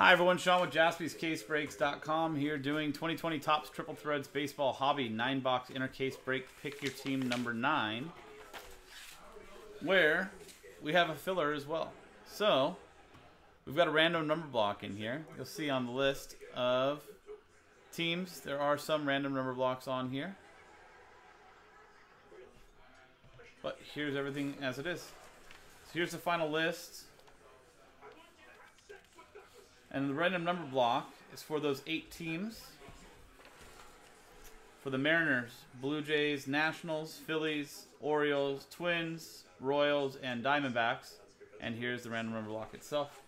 Hi everyone, Sean with jaspyscasebreaks.com here doing 2020 Topps Triple Threads Baseball Hobby 9-box inner case break. Pick your team number 9 where we have a filler as well. So, we've got a random number block in here. You'll see on the list of teams, there are some random number blocks on here. But here's everything as it is. So here's the final list. And the random number block is for those eight teams. For the Mariners, Blue Jays, Nationals, Phillies, Orioles, Twins, Royals, and Diamondbacks. And here's the random number block itself.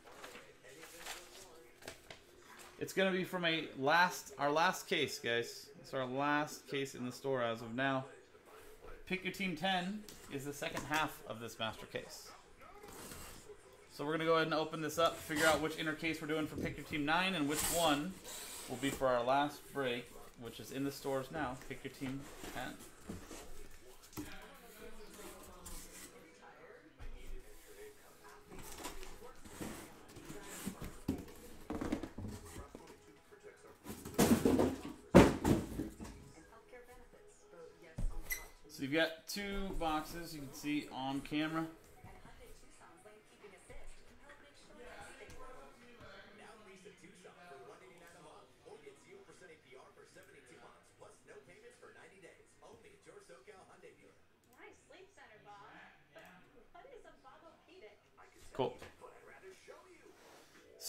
It's going to be from a last, our last case, guys. It's our last case in the store as of now. Pick your team 10 is the second half of this master case. So we're going to go ahead and open this up, figure out which inner case we're doing for Pick Your Team 9 and which one will be for our last break, which is in the stores now. Pick Your Team 10. So you've got two boxes you can see on camera.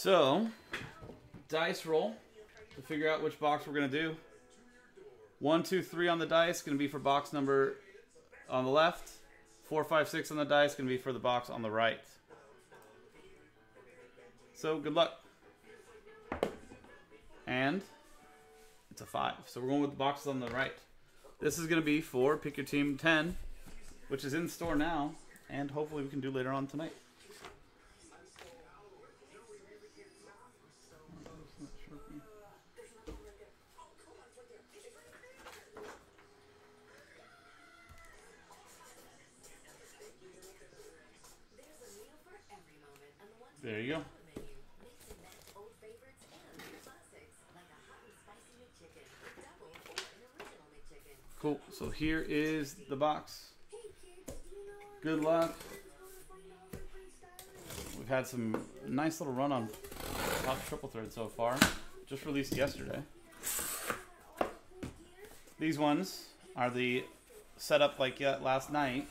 So, dice roll to figure out which box we're going to do. One, two, three on the dice going to be for box number on the left. Four, five, six on the dice going to be for the box on the right. So, good luck. And it's a five. So we're going with the boxes on the right. This is going to be for Pick Your Team 10, which is in store now, and hopefully we can do later on tonight. There you go. Cool. So here is the box. Good luck. We've had some nice little run on top triple thread so far. Just released yesterday. These ones are the setup like last night.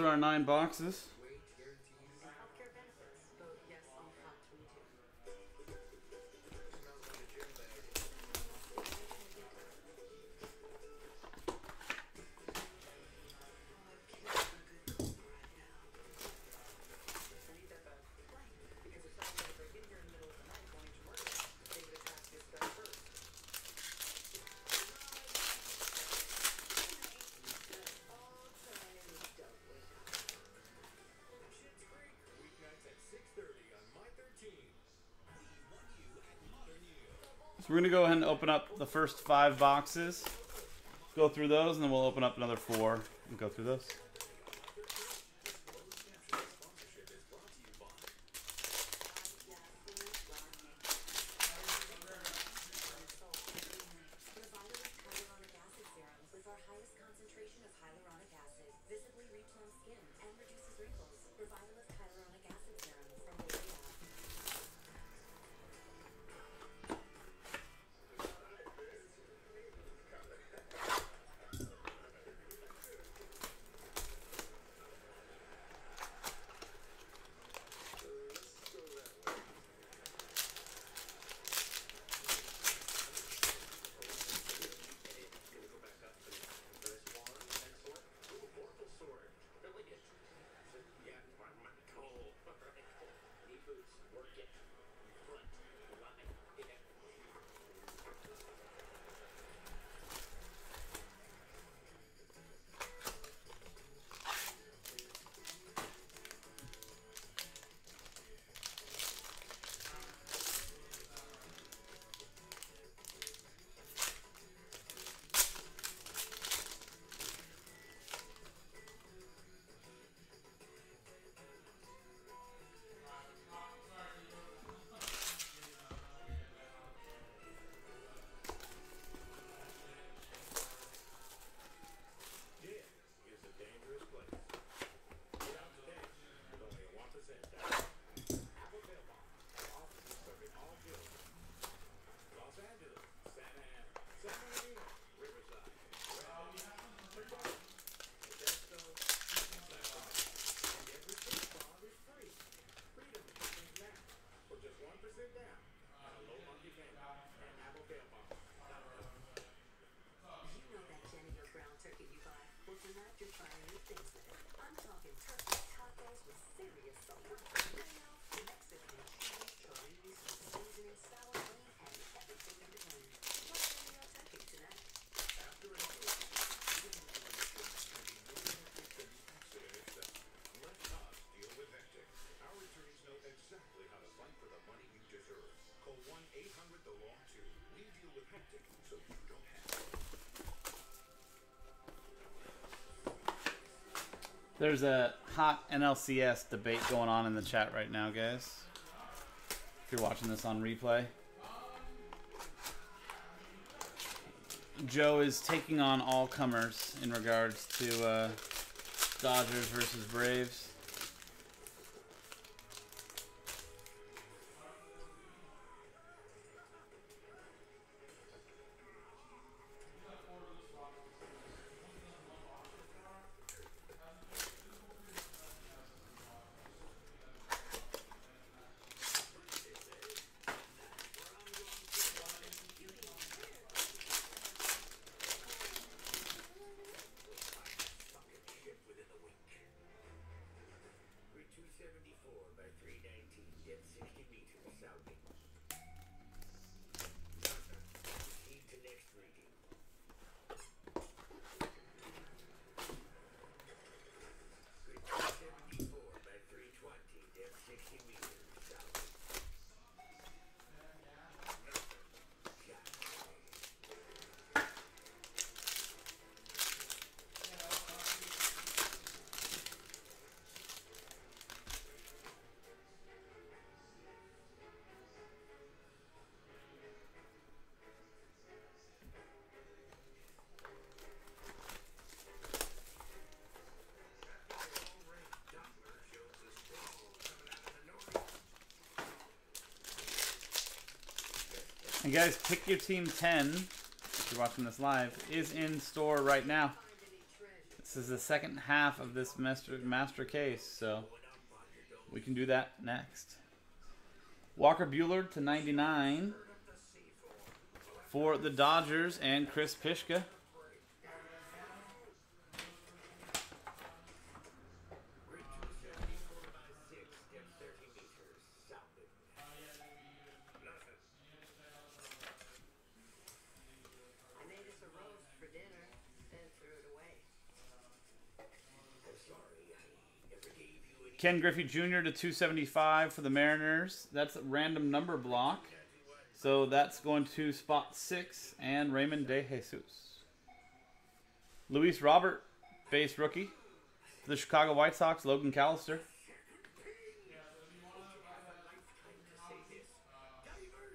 Are our nine boxes. We're going to go ahead and open up the first five boxes, go through those, and then we'll open up another four and go through those. boots. Work it. There's a hot NLCS debate going on in the chat right now, guys. If you're watching this on replay. Joe is taking on all comers in regards to uh, Dodgers versus Braves. And guys, pick your team 10, if you're watching this live, is in store right now. This is the second half of this master, master case, so we can do that next. Walker Buehler to 99 for the Dodgers and Chris Pishka. Ken Griffey Jr. to 275 for the Mariners. That's a random number block. So that's going to spot six and Raymond De Jesus. Luis Robert, base rookie. For the Chicago White Sox, Logan Callister.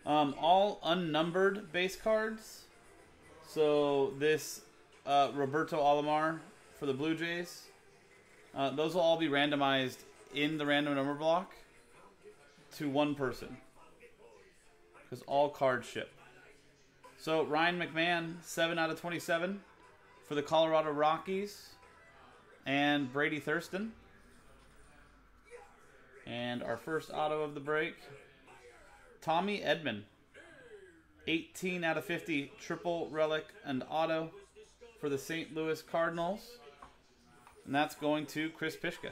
Um, all unnumbered base cards. So this uh, Roberto Alomar for the Blue Jays. Uh, those will all be randomized in the random number block to one person. Because all cards ship. So Ryan McMahon, 7 out of 27 for the Colorado Rockies. And Brady Thurston. And our first auto of the break, Tommy Edman. 18 out of 50 triple relic and auto for the St. Louis Cardinals. And that's going to Chris Pishka.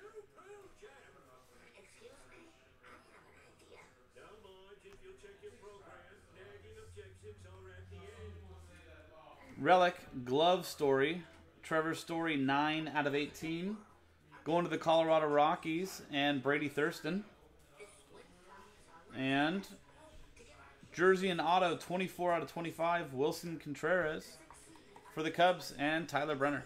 Relic Glove Story, Trevor Story 9 out of 18. Going to the Colorado Rockies and Brady Thurston. And Jersey and auto, 24 out of 25, Willson Contreras for the Cubs, and Tyler Brenner.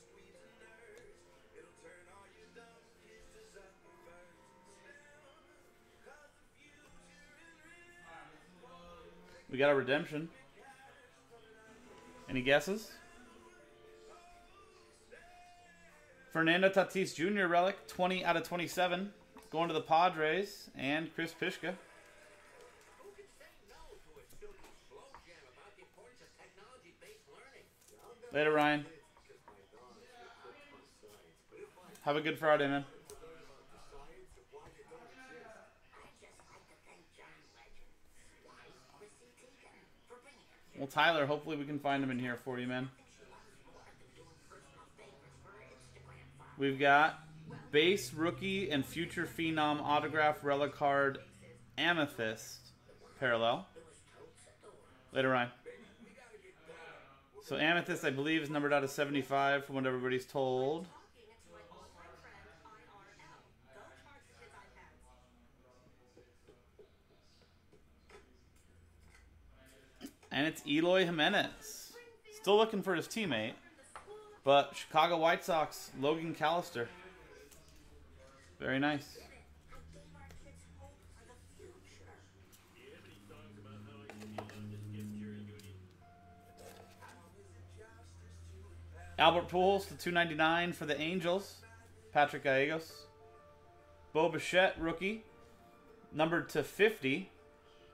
We got a redemption. Any guesses? Fernando Tatis Jr. relic, 20 out of 27. Going to the Padres and Chris Pishka. Later, Ryan. Have a good Friday, man. Well, Tyler, hopefully we can find him in here for you, man. We've got base rookie and future phenom autograph relic card amethyst parallel. Later, Ryan. So amethyst, I believe, is numbered out of 75 from what everybody's told. And it's Eloy Jimenez. Still looking for his teammate. But Chicago White Sox, Logan Callister. Very nice. Albert Pujols to 299 for the Angels. Patrick Gallegos. Bo Bichette, rookie. Numbered to 50.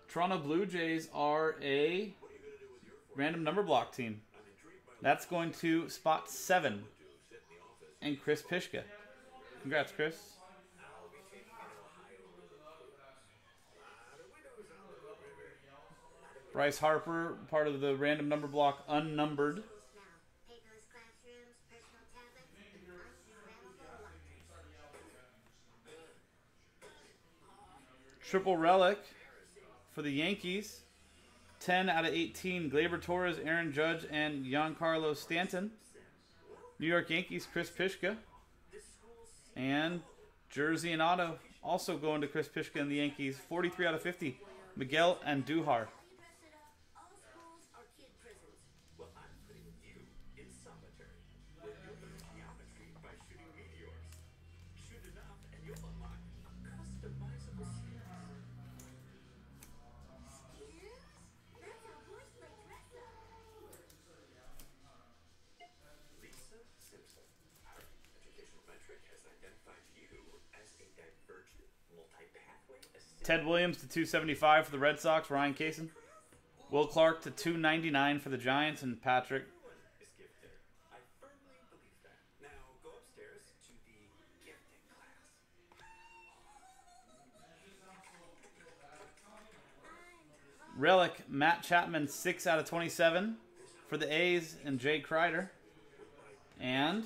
Toronto Blue Jays are a random number block team. That's going to spot seven. And Chris Pishka. Congrats, Chris. Bryce Harper, part of the random number block, unnumbered. Triple relic for the Yankees. 10 out of 18, Gleyber Torres, Aaron Judge, and Giancarlo Stanton. New York Yankees, Chris Pishka. And Jersey and Auto also going to Chris Pishka and the Yankees. 43 out of 50, Miguel Andujar. Ted Williams to 275 for the Red Sox, Ryan Kaysen. Will Clark to 299 for the Giants, and Patrick. Relic, Matt Chapman, 6 out of 27 for the A's, and Jay Kreider. And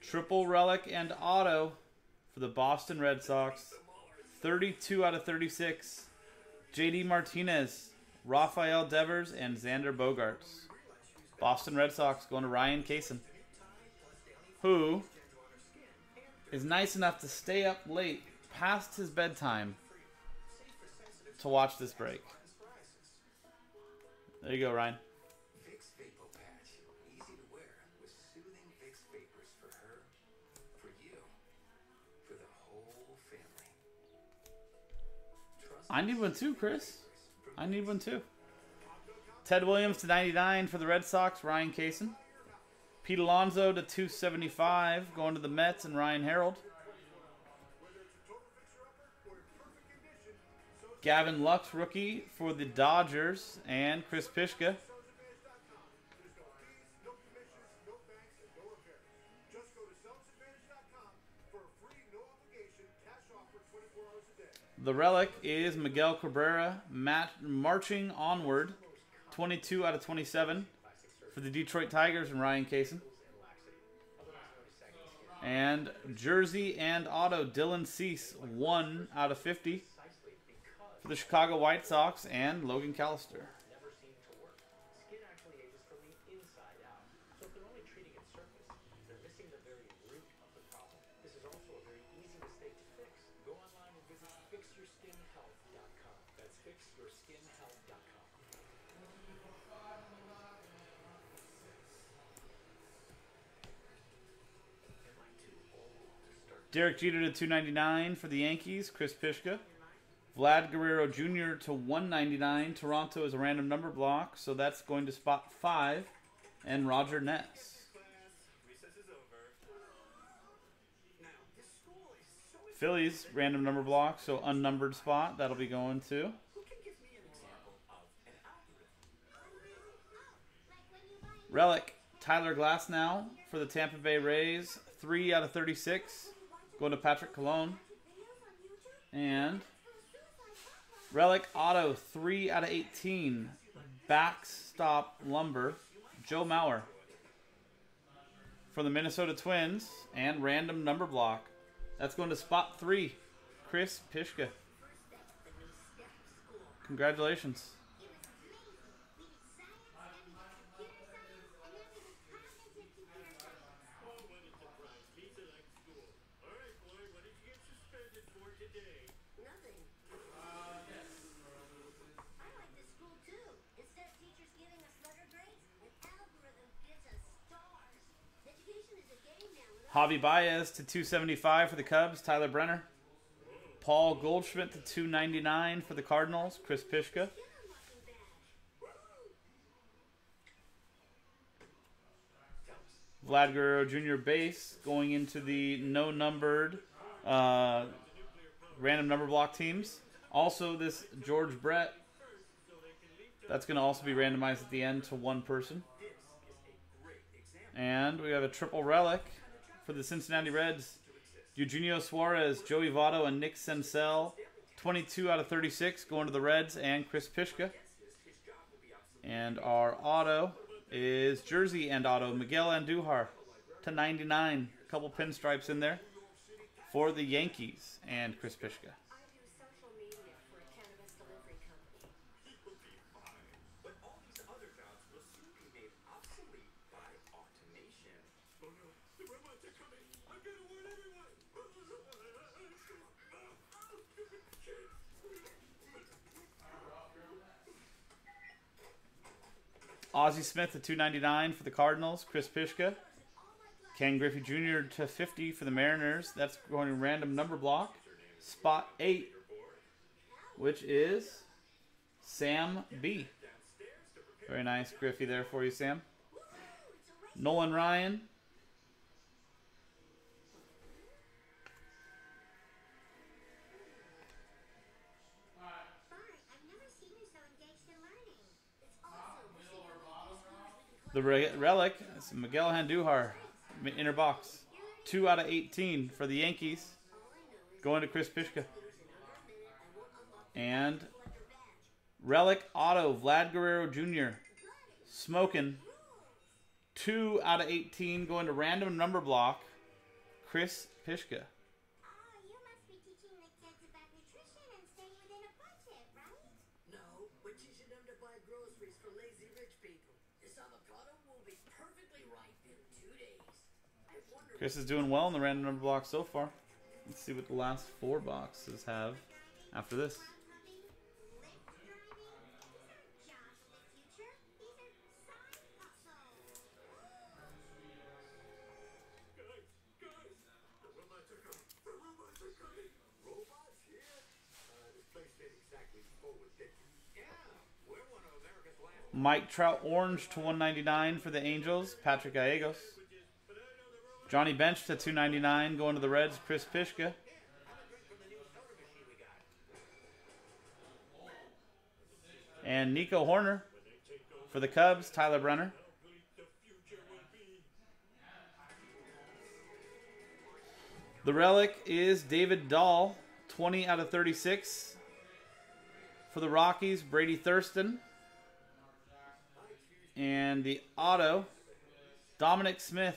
triple relic and auto for the Boston Red Sox. 32 out of 36. JD Martinez, Rafael Devers, and Xander Bogaerts. Boston Red Sox going to Ryan Kaysen, who is nice enough to stay up late past his bedtime to watch this break. There you go, Ryan. I need one too, Chris. I need one too. Ted Williams to 99 for the Red Sox, Ryan Kaysen. Pete Alonso to 275, going to the Mets and Ryan Harold. Gavin Lux, rookie for the Dodgers, and Chris Pishka. The relic is Miguel Cabrera mat- marching onward, 22 out of 27 for the Detroit Tigers and Ryan Kaysen. And jersey and auto Dylan Cease, 1 out of 50 for the Chicago White Sox and Logan Callister. Derek Jeter to 299 for the Yankees, Chris Pishka. Vlad Guerrero Jr. to 199. Toronto is a random number block, so that's going to spot 5. And Roger Ness. Phillies, random number block, so unnumbered spot. That'll be going to. Relic, Tyler Glasnow for the Tampa Bay Rays. 3 out of 36. Going to Patrick Cologne. And Relic Auto, 3 out of 18. Backstop Lumber, Joe Mauer. For the Minnesota Twins. And random number block. That's going to spot 3. Chris Pishka. Congratulations. Javy Baez to 275 for the Cubs, Tyler Brenner. Paul Goldschmidt to 299 for the Cardinals, Chris Pishka. Vlad Guerrero Jr. base going into the no numbered uh, random number block teams. Also, this George Brett. That's going to also be randomized at the end to one person. And we have a triple relic for the Cincinnati Reds. Eugenio Suarez, Joey Votto, and Nick Senzel. 22 out of 36 going to the Reds and Chris Pishka. And our auto is jersey and auto Miguel Andujar to 99. A couple pinstripes in there for the Yankees and Chris Pishka. I do social media for a cannabis delivery company. But all these other jobs will soon be made obsolete by automation. Oh no, the robots are coming! I'm gonna warn everyone! Ozzie Smith to 299 for the Cardinals. Chris Pishka. Ken Griffey Jr. to 50 for the Mariners. That's going to random number block. Spot 8, which is Sam B. Very nice Griffey there for you, Sam. Nolan Ryan. The re- relic is Miguel Andujar. Inner box. 2 out of 18 for the Yankees. Going to Chris Pishka. And Relic Auto, Vlad Guerrero Jr. Smoking. 2 out of 18 going to random number block. Chris Pishka. Ah, you must be teaching the kids about nutrition and staying within a budget, right? No, we're teaching them to buy groceries for lazy rich people. This avocado will be perfectly ripe in two days. I wonder Chris is doing well in the random number block so far. Let's see what the last four boxes have after this. Mike Trout Orange to 199 for the Angels. Patrick Gallegos. Johnny Bench to 299 going to the Reds. Chris Pishka. And Nico Hoerner for the Cubs. Tyler Brenner. The relic is David Dahl, 20 out of 36. For the Rockies, Brady Thurston. And the auto, Dominic Smith,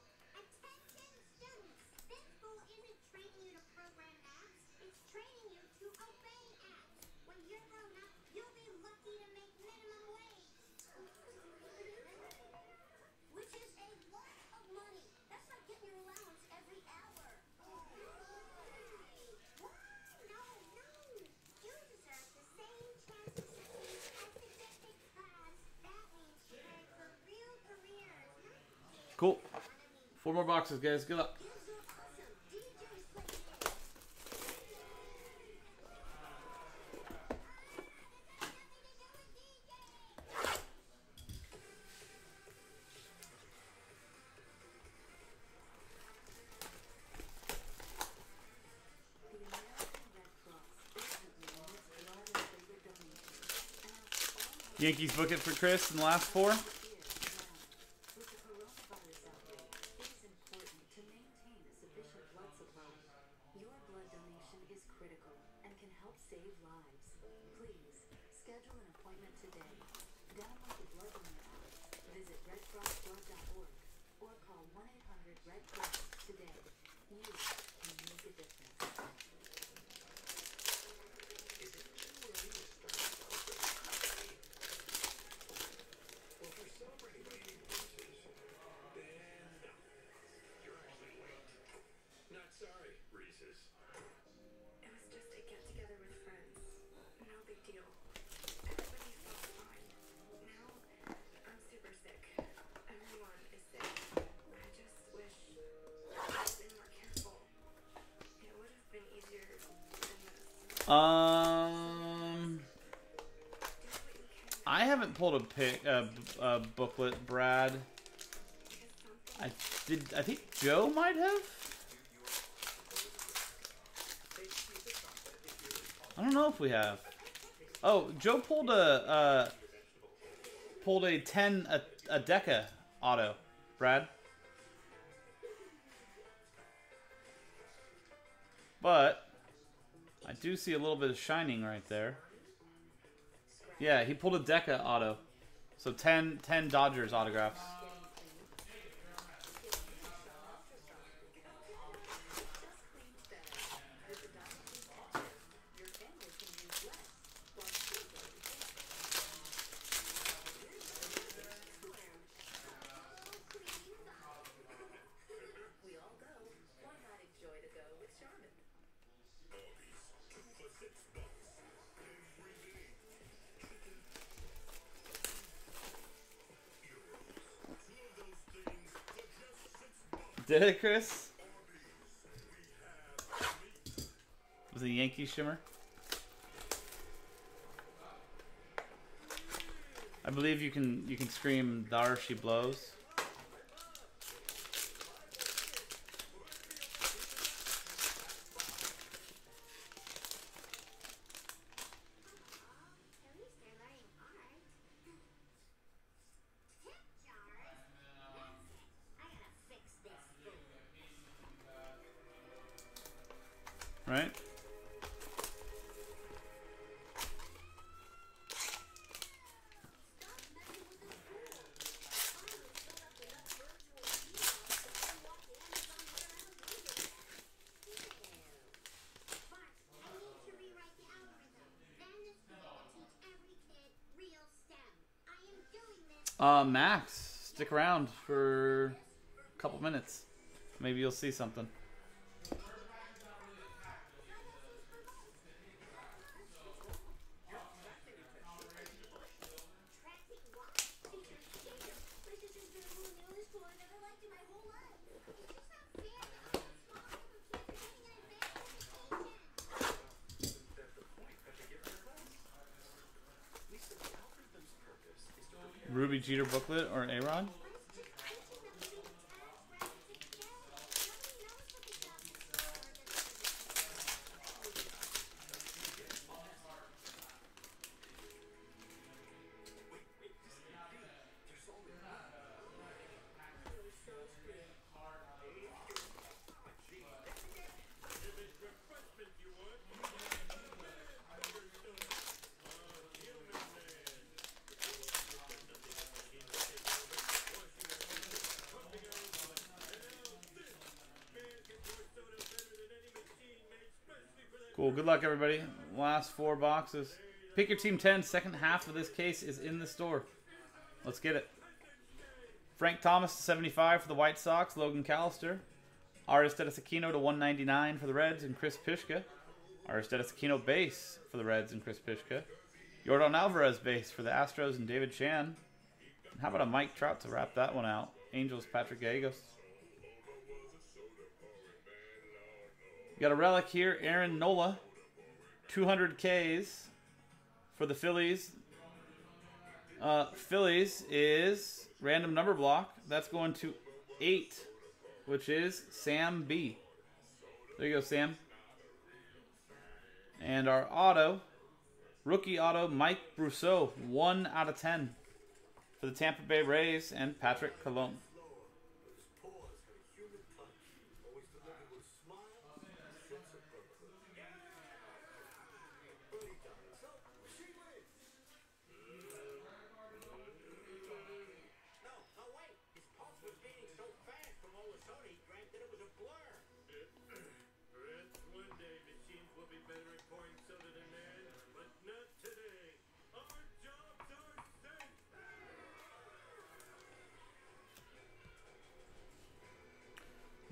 Four more boxes, guys. Good luck. Yankees book it for Chris in the last four. Red now, today, you pulled a a, a booklet, Brad. I did. I think Joe might have. I don't know if we have. Oh, Joe pulled a pulled a ten a, a Deca auto, Brad. But I do see a little bit of shining right there. Yeah, he pulled a Deca auto. So 10, 10 Dodgers autographs. Did it, Chris? Was it Yankee Shimmer? I believe you can you can scream "Dar she blows." Uh, Max, stick around for a couple minutes. Maybe you'll see something. computer booklet Good luck, everybody. Last four boxes. Pick your team 10. Second half of this case is in the store. Let's get it. Frank Thomas to 75 for the White Sox. Logan Callister. Aristides Aquino to 199 for the Reds and Chris Pishka. Aristides Aquino base for the Reds and Chris Pishka. Yordan Alvarez base for the Astros and David Chan. And how about a Mike Trout to wrap that one out? Angels Patrick Gallegos. Got a relic here, Aaron Nola. 200 Ks for the Phillies. Uh, Phillies is random number block. That's going to 8, which is Sam B. There you go, Sam. And our auto, rookie auto, Mike Brosseau, 1 out of 10 for the Tampa Bay Rays and Patrick Colon.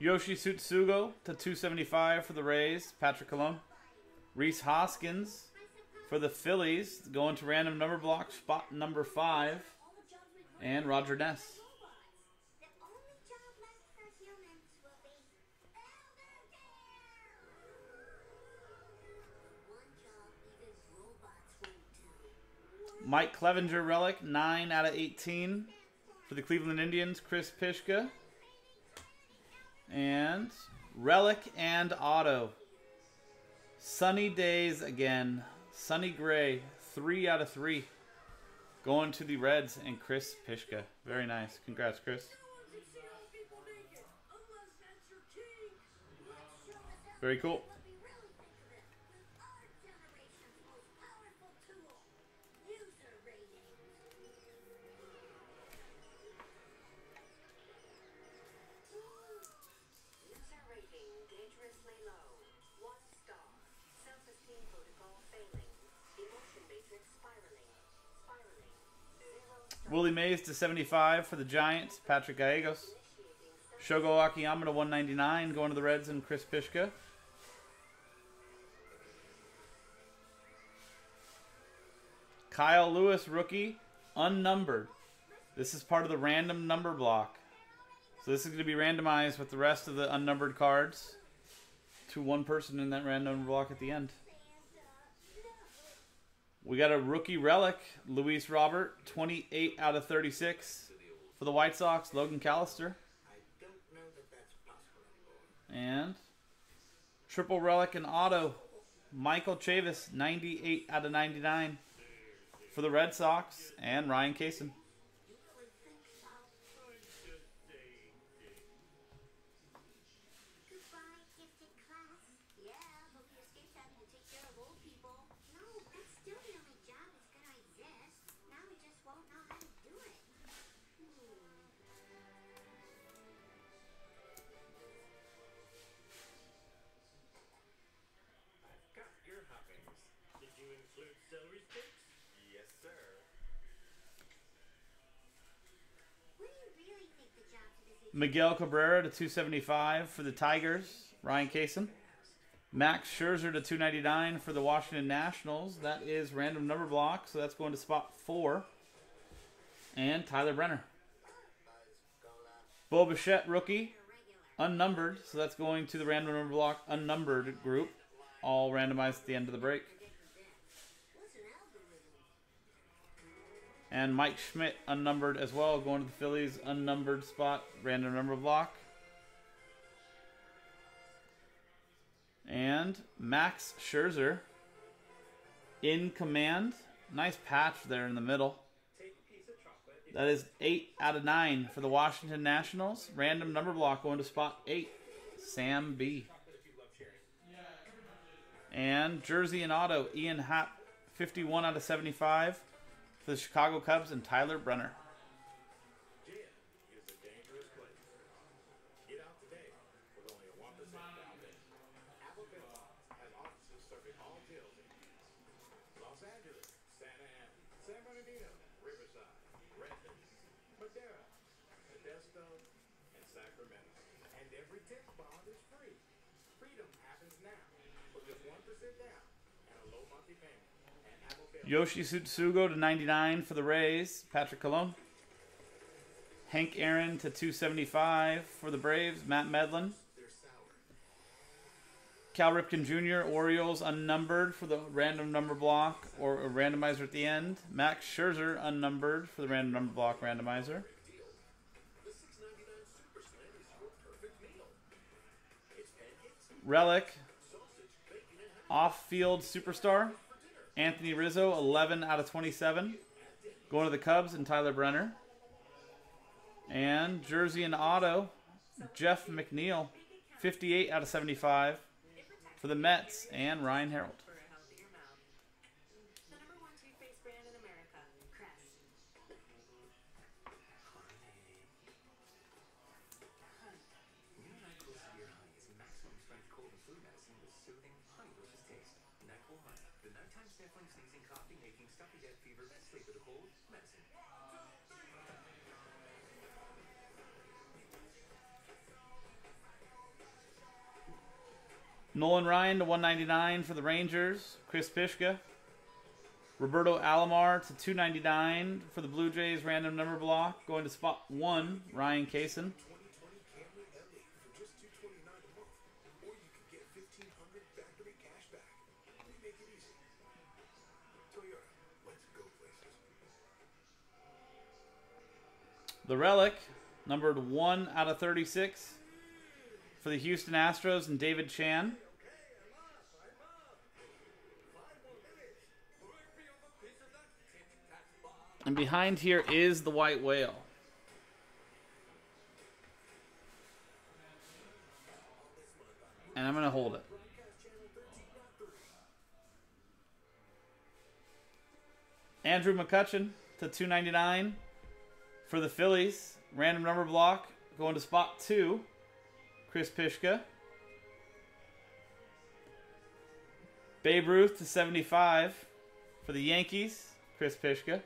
Yoshi Tsutsugo to 275 for the Rays, Patrick Colon. Rhys Hoskins for the Phillies, going to random number block, spot number 5. And Roger Ness. Mike Clevinger relic, 9 out of 18 for the Cleveland Indians, Chris Pishka. And relic and auto. Sunny days again. Sonny Gray, 3 out of 3. Going to the Reds and Chris Pishka. Very nice. Congrats, Chris. Very cool. Willie Mays to 75 for the Giants, Patrick Gallegos. Shogo Akiyama to 199, going to the Reds and Chris Pishka. Kyle Lewis, rookie, unnumbered. This is part of the random number block. So this is going to be randomized with the rest of the unnumbered cards to one person in that random block at the end. We got a rookie relic, Luis Robert, 28 out of 36 for the White Sox, Logan Callister. And triple relic and auto, Michael Chavis, 98 out of 99 for the Red Sox, and Ryan Kaysen. Miguel Cabrera to 275 for the Tigers, Ryan Kaysen. Max Scherzer to 299 for the Washington Nationals. That is random number block, so that's going to spot four. And Tyler Brenner. Bo Bichette, rookie, unnumbered, so that's going to the random number block unnumbered group. All randomized at the end of the break. And Mike Schmidt, unnumbered as well, going to the Phillies, unnumbered spot, random number block. And Max Scherzer in command. Nice patch there in the middle. That is 8 out of 9 for the Washington Nationals. Random number block going to spot 8. Sam B. And jersey and auto, Ian Happ, 51 out of 75 the Chicago Cubs, and Tyler Brenner. Gin is a dangerous place. Get out today with only a 1% down payment. Alabama has offices serving Los Angeles, Santa Ana, San Bernardino, Riverside, Redmond, Madera, Modesto, and every tip bond is free. Freedom happens now with just 1% down and a low monthly payment. Yoshi Tsutsugo to 99 for the Rays. Patrick Cologne. Hank Aaron to 275 for the Braves. Matt Medlin. Cal Ripken Jr. Orioles unnumbered for the random number block or a randomizer at the end. Max Scherzer unnumbered for the random number block randomizer. the 6.99 Super Slam is your perfect meal. It's pancakes, Relic off-field superstar. Anthony Rizzo 11 out of 27. Going to the Cubs and Tyler Brenner. And jersey and auto Jeff McNeil 58 out of 75 for the Mets and Ryan Harold. Nolan Ryan to 199 for the Rangers. Chris Pishka. Roberto Alomar to 299 for the Blue Jays random number block. Going to spot one, Ryan Kaysen. 2020 Camry LE for just $229 a month. Or you could get 1500 factory cash back. We make it easy. Toyota, let's go places. The Relic, numbered 1 out of 36 for the Houston Astros and David Chan. And behind here is the White Whale. And I'm going to hold it. Andrew McCutchen to 299 for the Phillies. Random number block going to spot two. Chris Pishka. Babe Ruth to 75 for the Yankees. Chris Pishka.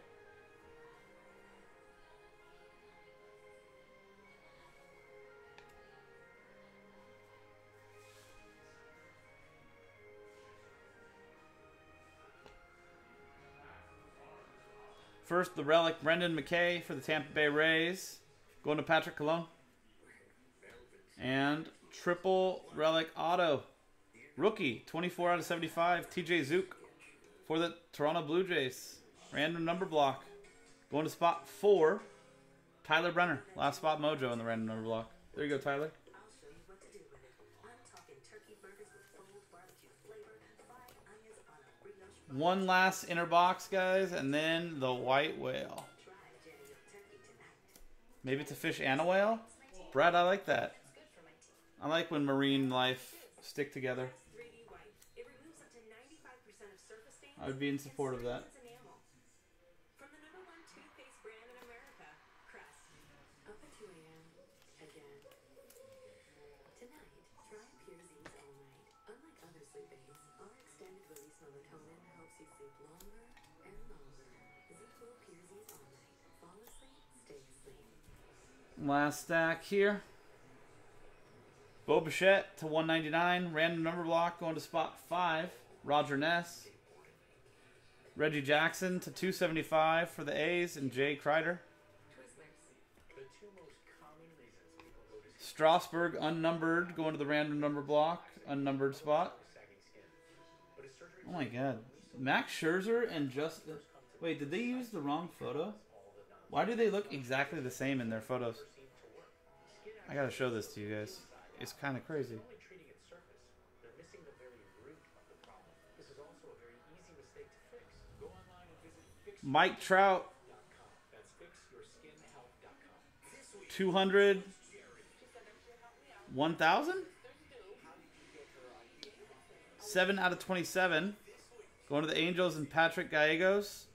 First, the relic Brendan McKay for the Tampa Bay Rays. Going to Patrick Cologne. And triple relic auto. Rookie, 24 out of 75. TJ Zook for the Toronto Blue Jays. Random number block. Going to spot four. Tyler Brenner. Last spot mojo in the random number block. There you go, Tyler. One last inner box, guys, and then the white whale. Maybe it's a fish and a whale? Brad, I like that. I like when marine life stick together. 3D white. It removes up to 95% of surface stains. I would be in support of that. Last stack here. Bo Bichette to 199. Random number block going to spot 5. Roger Ness. Reggie Jackson to 275 for the A's and Jay Kreider. Strasburg unnumbered going to the random number block. Unnumbered spot. Oh my god. Max Scherzer and just. Wait, did they use the wrong photo? Why do they look exactly the same in their photos? I gotta show this to you guys. It's kind of crazy. only treating its surface. They're missing the very root of the problem. This is also a very easy mistake to fix. Go online and visit fix Mike Trout, 200, 1,000? 7 out of 27. Going to the Angels and Patrick Gallegos.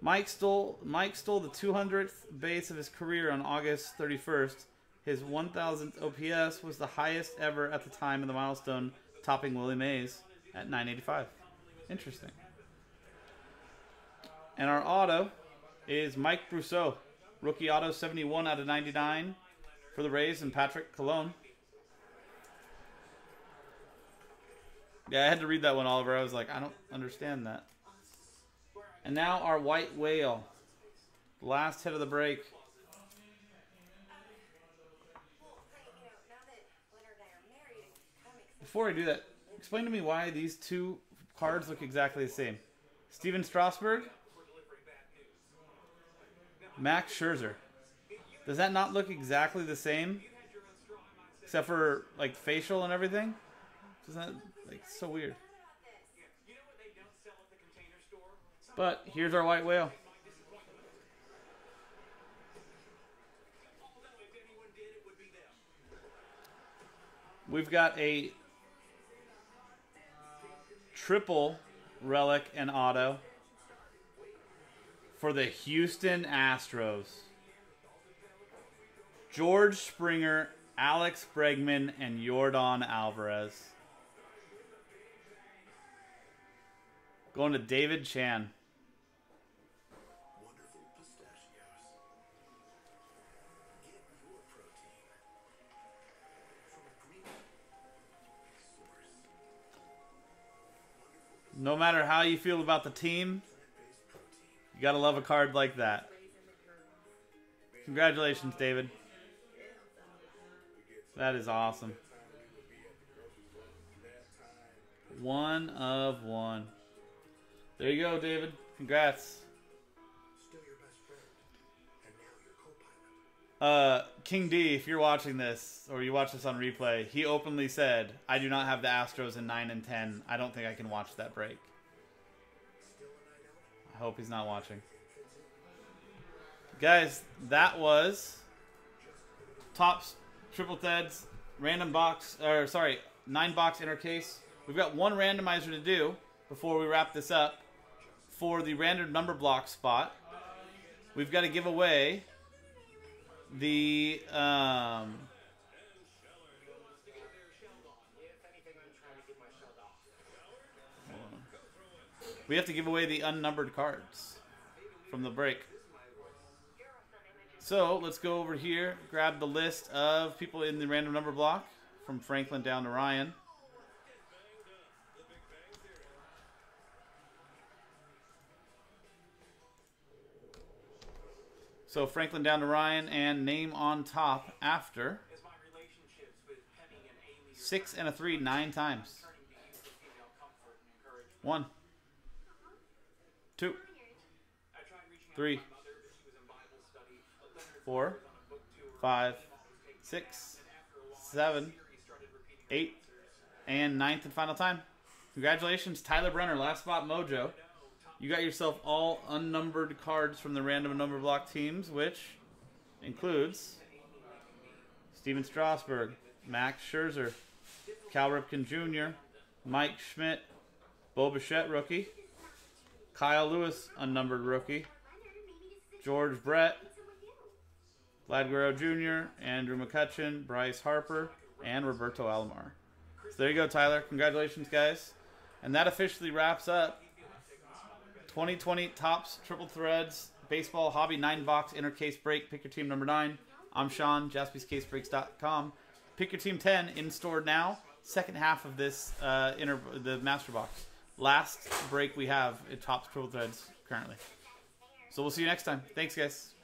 Mike stole Mike stole the 200th base of his career on August 31st. His 1000th OPS was the highest ever at the time of the milestone, topping Willie Mays at 985. Interesting. And our auto is Mike Brosseau. Rookie auto 71 out of 99 for the Rays and Patrick Cologne. Yeah, I had to read that one, Oliver. I was like, I don't understand that. And now our white whale. Last hit of the break. Before I do that, explain to me why these two cards look exactly the same. Stephen Strasburg, Max Scherzer. Does that not look exactly the same? Except for like facial and everything? Isn't that like so weird? But here's our white whale. We've got a triple relic and auto for the Houston Astros. George Springer, Alex Bregman, and Yordan Alvarez. Going to David Chan. No matter how you feel about the team, you gotta love a card like that. Congratulations, David. That is awesome. One of one. There you go, David. Congrats. Uh, King D, if you're watching this or you watch this on replay, he openly said, "I do not have the Astros in nine and ten. I don't think I can watch that break." I hope he's not watching. Guys, that was Topps triple threads random box or sorry nine box inner case. We've got one randomizer to do before we wrap this up for the random number block spot. We've got to give away the um, we have to give away the unnumbered cards from the break. So let's go over here, grab the list of people in the random number block from Franklin down to Ryan. So Franklin down to Ryan and name on top after six and a three nine times. One, two, Three. four, five, six, seven, eight, and ninth and final time. Congratulations, Tyler Brenner, last spot mojo. You got yourself all unnumbered cards from the random number block teams, which includes Stephen Strasburg, Max Scherzer, Cal Ripken Jr., Mike Schmidt, Bo Bichette rookie, Kyle Lewis unnumbered rookie, George Brett, Vlad Guerrero Jr., Andrew McCutchen, Bryce Harper, and Roberto Alomar. So there you go, Tyler. Congratulations, guys. And that officially wraps up 2020 Topps Triple Threads Baseball Hobby 9 Box Inner Case Break. Pick your team number 9. I'm Sean, jaspyscasebreaks.com. Pick your team 10 in store now. Second half of this uh, inner the Master Box. Last break we have at Topps Triple Threads currently. So we'll see you next time. Thanks, guys.